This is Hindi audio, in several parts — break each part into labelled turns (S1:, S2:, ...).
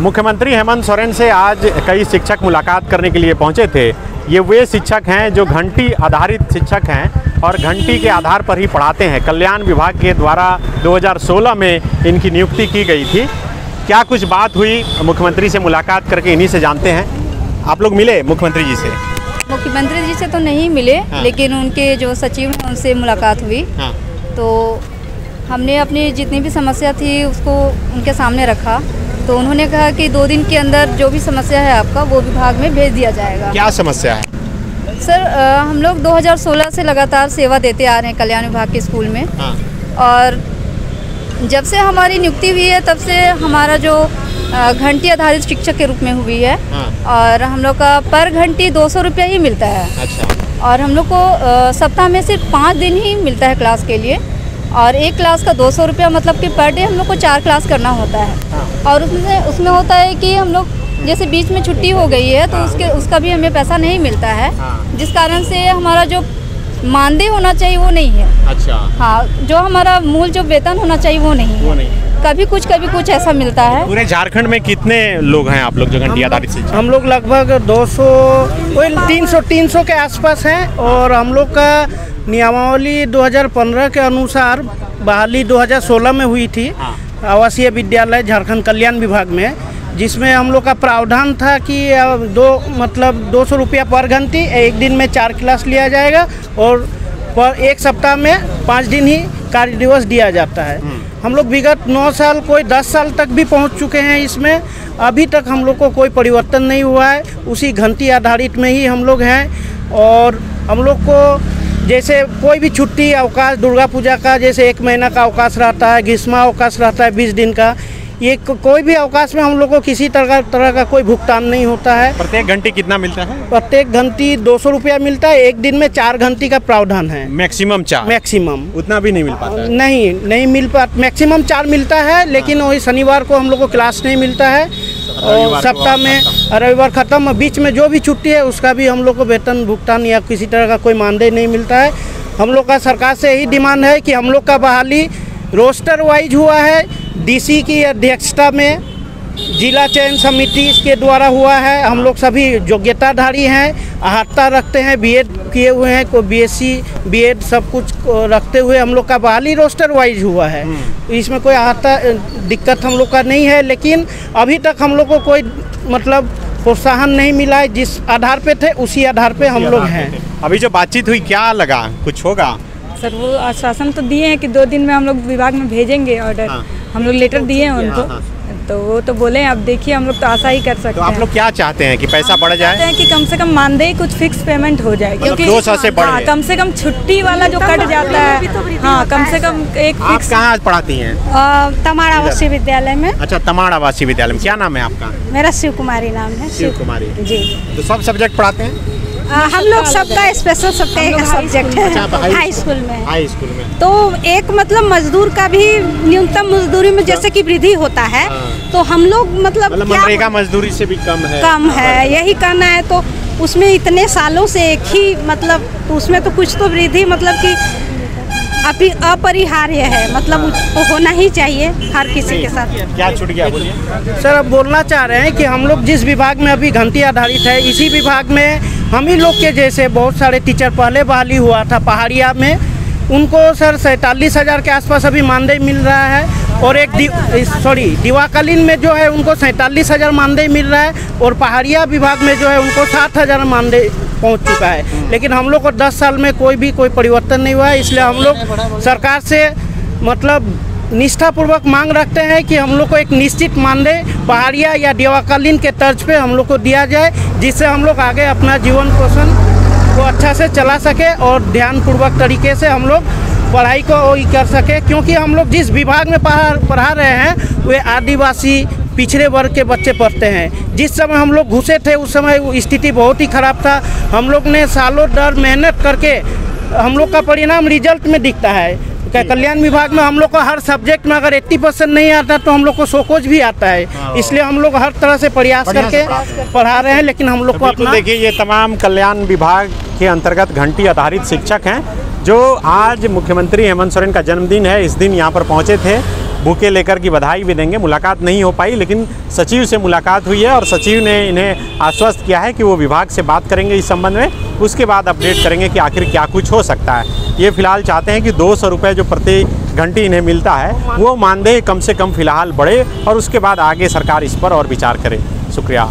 S1: मुख्यमंत्री हेमंत सोरेन से आज कई शिक्षक मुलाकात करने के लिए पहुँचे थे। ये वे शिक्षक हैं जो घंटी आधारित शिक्षक हैं और घंटी के आधार पर ही पढ़ाते हैं। कल्याण विभाग के द्वारा 2016 में इनकी नियुक्ति की गई थी। क्या कुछ बात हुई? मुख्यमंत्री से मुलाकात करके इन्हीं से जानते हैं। आप लोग मिले मुख्यमंत्री जी से?
S2: मुख्यमंत्री जी से तो नहीं मिले
S1: हाँ।
S2: लेकिन उनके जो सचिव हैं उनसे मुलाकात हुई।
S1: हाँ।
S2: तो हमने अपनी जितनी भी समस्या थी उसको उनके सामने रखा। तो उन्होंने कहा कि दो दिन के अंदर जो भी समस्या है आपका वो विभाग में भेज दिया जाएगा।
S1: क्या समस्या है?
S2: सर अ, हम लोग 2016 से लगातार सेवा देते आ रहे हैं कल्याण विभाग के स्कूल में।
S1: हाँ।
S2: और जब से हमारी नियुक्ति हुई है तब से हमारा जो घंटी आधारित शिक्षक के रूप में हुई है।
S1: हाँ।
S2: और हम लोग का पर घंटी दो सौ रुपया ही मिलता है।
S1: अच्छा।
S2: और हम लोग को सप्ताह में सिर्फ़ पाँच दिन ही मिलता है क्लास के लिए। और एक क्लास का दो सौ रुपया मतलब कि पर डे हम लोग को चार क्लास करना होता है।
S1: हाँ।
S2: और उसमें उसमें होता है कि हम लोग जैसे बीच में छुट्टी हो गई है तो उसके उसका भी हमें पैसा नहीं मिलता है।
S1: हाँ।
S2: जिस कारण से हमारा जो मानदेय होना चाहिए वो नहीं है।
S1: अच्छा।
S2: हाँ जो हमारा मूल जो वेतन होना चाहिए वो नहीं
S1: वो
S2: है।
S1: नहीं
S2: कभी कुछ कभी कुछ ऐसा मिलता है।
S1: पूरे झारखंड में कितने लोग हैं आप लोग जो घंटी आधारित शिक्षक
S3: हम लोग लगभग 200 वही 300 300 के आसपास हैं और हम लोग का नियमावली 2015 के अनुसार बहाली 2016 में हुई थी।
S1: हाँ।
S3: आवासीय विद्यालय झारखंड कल्याण विभाग में जिसमें हम लोग का प्रावधान था कि दो मतलब दो सौ रुपया पर घंटी एक दिन में चार क्लास लिया जाएगा और पर एक सप्ताह में पाँच दिन ही कार्य दिवस दिया जाता है। हम लोग विगत नौ साल कोई दस साल तक भी पहुँच चुके हैं इसमें। अभी तक हम लोग को कोई परिवर्तन नहीं हुआ है। उसी घंटी आधारित में ही हम लोग हैं और हम लोग को जैसे कोई भी छुट्टी अवकाश दुर्गा पूजा का जैसे एक महीना का अवकाश रहता है ग्रीष्मा अवकाश रहता है बीस दिन का ये को- कोई भी अवकाश में हम लोग को किसी तरह तरह का कोई भुगतान नहीं होता है।
S1: प्रत्येक घंटी कितना मिलता है?
S3: प्रत्येक घंटी दो सौ रुपया मिलता है एक दिन में चार घंटी का प्रावधान है।
S1: मैक्सिमम चार?
S3: मैक्सिमम।
S1: उतना भी नहीं मिल पाता है?
S3: नहीं नहीं मिल पा मैक्सिमम चार मिलता है लेकिन वही शनिवार को हम लोग को क्लास नहीं मिलता है और सप्ताह में रविवार खत्म, बीच में जो भी छुट्टी है, उसका भी हम लोग को वेतन, भुगतान या किसी तरह का कोई मानदेय नहीं मिलता है। हम लोग का सरकार से यही डिमांड है कि हम लोग का बहाली रोस्टर वाइज हुआ है। डीसी की अध्यक्षता में जिला चयन समिति के द्वारा हुआ है। हम लोग सभी योग्यताधारी हैं अहर्ता रखते हैं बीएड किए हुए हैं को बीएससी बीएड सब कुछ रखते हुए हम लोग का बहाली रोस्टर वाइज हुआ है। इसमें कोई अहर्ता अ, दिक्कत हम लोग का नहीं है लेकिन अभी तक हम लोग को कोई मतलब प्रोत्साहन नहीं मिला है। जिस आधार पे थे उसी आधार पे हम लोग हैं।
S1: अभी जो बातचीत हुई क्या लगा? कुछ होगा?
S4: सर वो आश्वासन तो दिए हैं कि दो दिन में हम लोग विभाग में भेजेंगे ऑर्डर
S1: हाँ।
S4: हम लोग लेटर दिए हैं उनको।
S1: हाँ,
S4: तो वो तो बोले अब देखिए हम लोग तो आशा ही कर सकते
S1: तो आप लोग क्या चाहते हैं कि पैसा बढ़
S4: चाहते
S1: जाए?
S4: हैं कि कम से कम मानदेय कुछ फिक्स पेमेंट हो जाए
S1: मतलब दो सौ से बढ़े।
S4: हाँ, कम से कम छुट्टी वाला जो कट जाता है हाँ कम से कम एक फिक्स
S1: कहाँ पढ़ाती है?
S5: तमाड़ आवासीय विद्यालय में।
S1: अच्छा तमाड़ आवासीय विद्यालय में। क्या नाम है आपका?
S5: मेरा शिव कुमारी नाम है।
S1: शिव कुमारी
S5: जी।
S1: तो सब सब्जेक्ट पढ़ाते हैं?
S5: हम लोग सबका स्पेशल सबका एक सब्जेक्ट
S1: अच्छा,
S5: है
S1: हाई
S5: हाई स्कूल में।
S1: हाई स्कूल में।
S5: तो एक मतलब मजदूर का भी न्यूनतम मजदूरी में जैसे कि वृद्धि होता है
S1: हाँ।
S5: तो हम लोग मतलब
S1: मतलब मनरेगा मजदूरी से भी कम है।
S5: कम है यही कहना है तो उसमें इतने सालों से एक ही मतलब तो उसमें तो कुछ तो वृद्धि मतलब कि अभी अपरिहार्य है मतलब वो होना ही चाहिए हर किसी के साथ।
S1: क्या छूट गया बोलिए।
S3: सर अब बोलना चाह रहे हैं कि हम लोग जिस विभाग में अभी घंटी आधारित है इसी विभाग में हम ही लोग के जैसे बहुत सारे टीचर पहले बहाली हुआ था पहाड़िया में। उनको सर सैंतालीस हज़ार के आसपास अभी मानदेय मिल रहा है और एक दि, सॉरी दिवाकालीन में जो है उनको सैंतालीस हज़ार मानदेय मिल रहा है और पहाड़िया विभाग में जो है उनको सात हज़ार मानदेय पहुँच चुका है। लेकिन हम लोग को दस साल में कोई भी कोई परिवर्तन नहीं हुआ है इसलिए हम लोग सरकार से मतलब निष्ठापूर्वक मांग रखते हैं कि हम लोग को एक निश्चित मानदेय पहाड़िया या दिवाकालीन के तर्ज पे हम लोग को दिया जाए, जिससे हम लोग आगे अपना जीवन पोषण को अच्छा से चला सके और ध्यानपूर्वक तरीके से हम लोग पढ़ाई को कर सके। क्योंकि हम लोग जिस विभाग में पढ़ा पढ़ा रहे हैं, वे आदिवासी, पिछड़े वर्ग के बच्चे पढ़ते हैं। जिस समय हम लोग घुसे थे, उस समय स्थिति बहुत ही खराब था। हम लोग ने सालों दर मेहनत करके हम लोग का परिणाम रिज़ल्ट में दिखता है। कल्याण विभाग में हम लोग को हर सब्जेक्ट में अगर 80 परसेंट नहीं आता तो हम लोग को सोकोज भी आता है। इसलिए हम लोग हर तरह से प्रयास करके पढ़ा रहे हैं लेकिन हम लोग को
S1: बिल्कुल
S3: अपना
S1: देखिए ये तमाम कल्याण विभाग के अंतर्गत घंटी आधारित शिक्षक हैं जो आज मुख्यमंत्री हेमंत सोरेन का जन्मदिन है इस दिन यहाँ पर पहुँचे थे। बुके लेकर की बधाई भी देंगे। मुलाकात नहीं हो पाई, लेकिन सचिव से मुलाकात हुई है और सचिव ने इन्हें आश्वस्त किया है कि वो विभाग से बात करेंगे इस संबंध में। उसके बाद अपडेट करेंगे कि आखिर क्या कुछ हो सकता है। ये फ़िलहाल चाहते हैं कि दो सौ रुपये जो प्रति घंटी इन्हें मिलता है, वो मानदेय कम से कम फ़िलहाल बढ़े और उसके बाद आगे सरकार इस पर और विचार करे। शुक्रिया।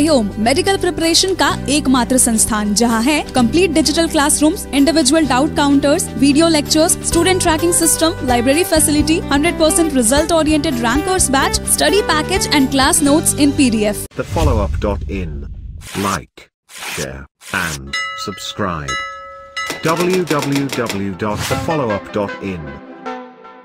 S6: बायोम मेडिकल प्रिपरेशन का एकमात्र संस्थान जहाँ है complete digital classrooms, individual doubt counters, video lectures, student tracking system, library facility, 100% result oriented rankers batch, study package and class notes in PDF
S7: The followup.in. Like, share, and subscribe. www.thefollowup.in